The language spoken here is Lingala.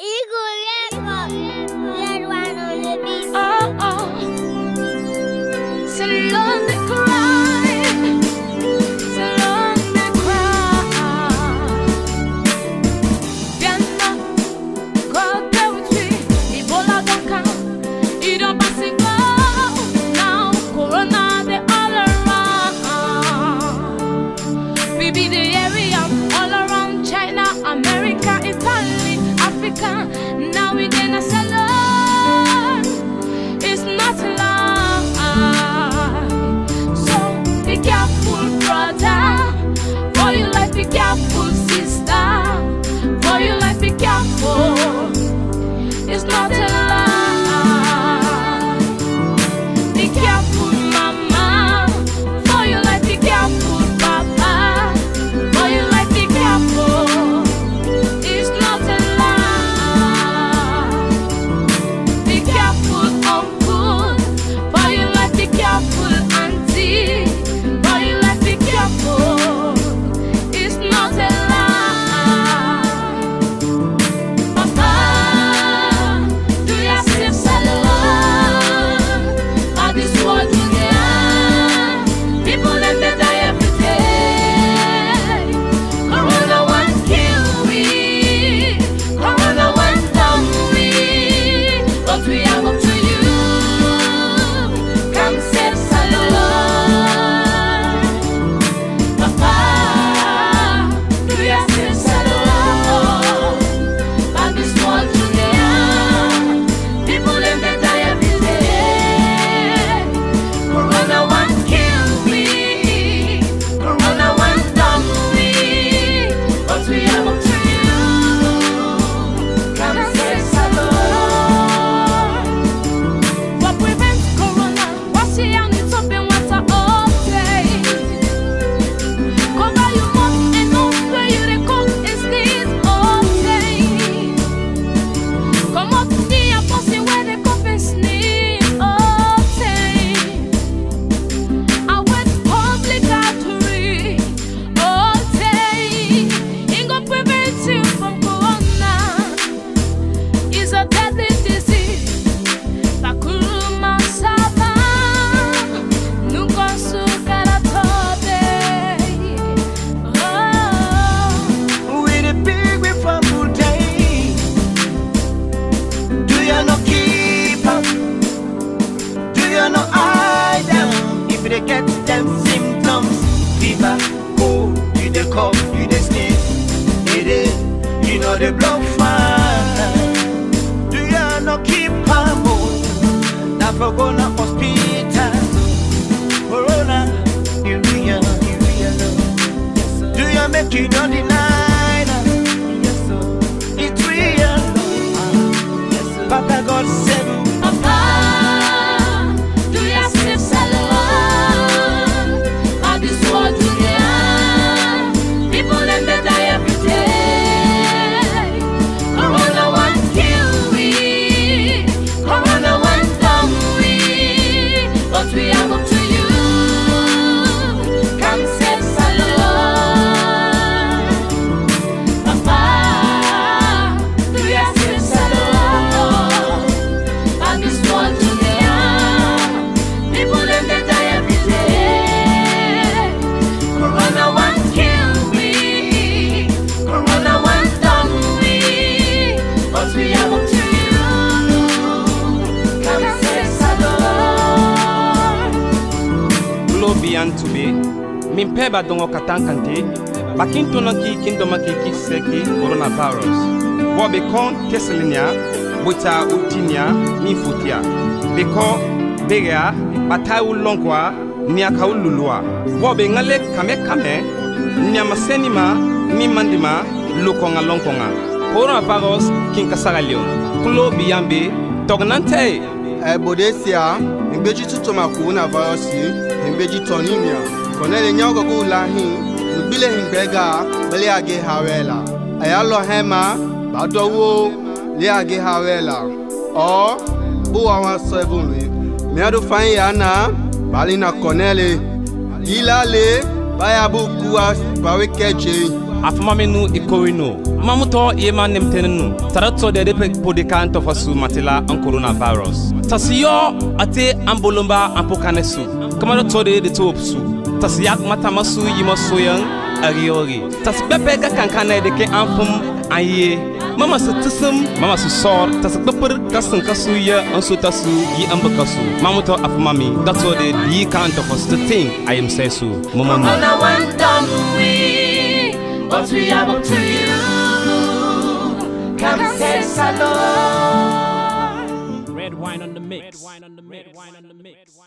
Eagle. the man. Do you not keep her mood? Now for going to hospital. Corona, you real, you real. Do you make you not deny? yan tube min pɛɛ b'a dɔngɔ ka tan kante bakin tɔnɔ k'i kin dɔma k'i k'i sɛki coronavirus bɔ be kɔn teselenia bota utinia min futia be kɔ begea batayu lɔnkua niakau lulua bɔ be ŋale kamɛ kamɛ niamasɛni ma min mandi ma lokɔnga lɔnkɔnga coronavirus kinkasagalion kulo bi yan be tɔgnantɛ ɛbode sia n gbeji tutuma coronavirus mbeji tonimia konele nyago go lahi nubile hingbega bele age hawela ayalo hema badowo le age hawela o bu awa sebun le miado fain yana balina konele ilale baya bu kuwa bawe keche afama menu ikorino mamuto yema nemtenenu taratso de depe podikan tofasu matila an coronavirus tasiyo ate ambolomba ampokanesu kamara to de de topsu tasiyak matamasu yimasoyan ariori tas bepe ga kankana de ke anfum aye mama su tisum mama su sor ta su gbapar kasin kasu ya an su ta su yi an baka su mamu ta afu mami that's what yi kan ta fasu ta ting i am say su mama mama Once we are to you, come, come say hello. Red wine on the mix. Red wine on the mix. Red wine on the mix.